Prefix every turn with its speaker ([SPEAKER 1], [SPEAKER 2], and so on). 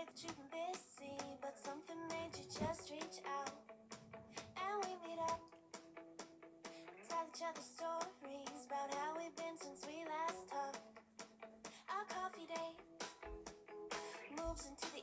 [SPEAKER 1] say that you've been busy, but something made you just reach out. And we meet up, tell each other stories about how we've been since we last talked. Our coffee date moves into the